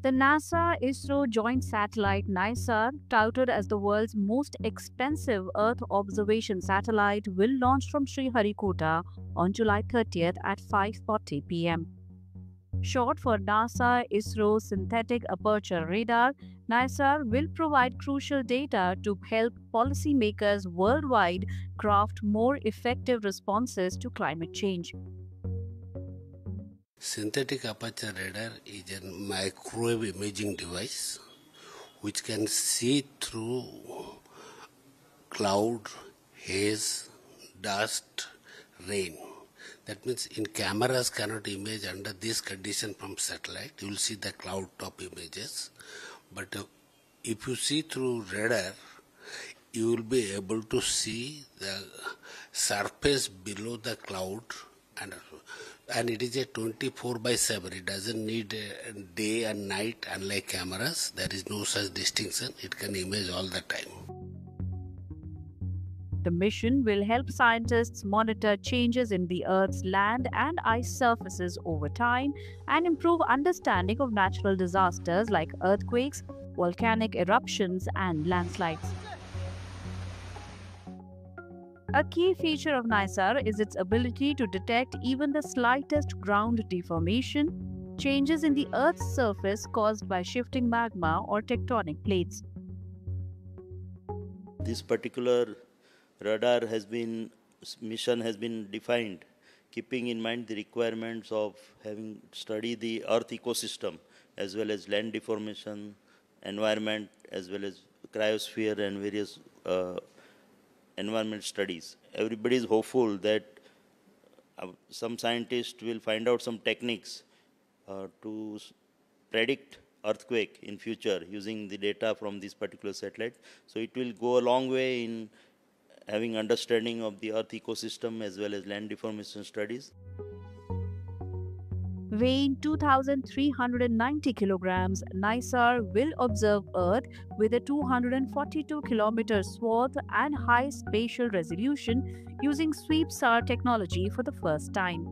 The NASA ISRO joint satellite NISAR, touted as the world's most expensive Earth observation satellite, will launch from Sriharikota on July 30th at 5:40 p.m. Short for NASA ISRO Synthetic Aperture Radar, NISAR will provide crucial data to help policymakers worldwide craft more effective responses to climate change. Synthetic aperture radar is a microwave imaging device which can see through cloud, haze, dust, rain. That means in cameras cannot image under this condition from satellite. You will see the cloud top images. But uh, if you see through radar, you will be able to see the surface below the cloud and and it is a 24 by 7 it doesn't need uh, day and night unlike cameras. There is no such distinction. It can image all the time. The mission will help scientists monitor changes in the earth's land and ice surfaces over time and improve understanding of natural disasters like earthquakes volcanic eruptions and landslides a key feature of NISAR is its ability to detect even the slightest ground deformation, changes in the Earth's surface caused by shifting magma or tectonic plates. This particular radar has been mission has been defined keeping in mind the requirements of having studied the earth ecosystem as well as land deformation environment as well as cryosphere and various uh, environment studies. Everybody is hopeful that uh, some scientists will find out some techniques uh, to predict earthquake in future using the data from this particular satellite. So it will go a long way in having understanding of the earth ecosystem as well as land deformation studies weighing 2,390 kilograms, NISAR will observe Earth with a 242 kilometer swath and high spatial resolution using SweepSAR technology for the first time.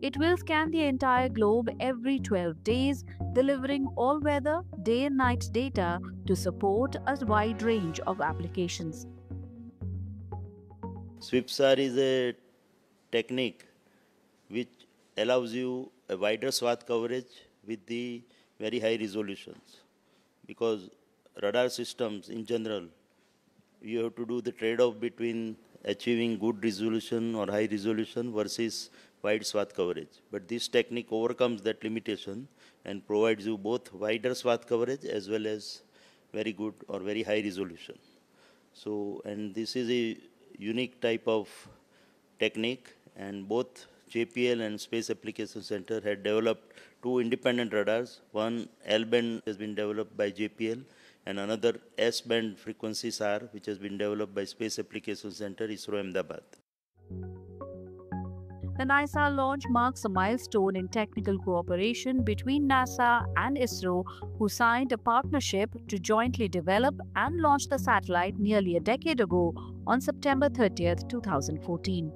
It will scan the entire globe every 12 days, delivering all weather, day and night data to support a wide range of applications. SweepSAR is a technique which allows you a wider swath coverage with the very high resolutions. Because radar systems in general you have to do the trade-off between achieving good resolution or high resolution versus wide swath coverage. But this technique overcomes that limitation and provides you both wider swath coverage as well as very good or very high resolution. So and this is a unique type of technique and both JPL and Space Application Center had developed two independent radars. One L-band has been developed by JPL and another S-band frequency SAR which has been developed by Space Application Center, ISRO Ahmedabad. The NISAR launch marks a milestone in technical cooperation between NASA and ISRO, who signed a partnership to jointly develop and launch the satellite nearly a decade ago on September 30, 2014.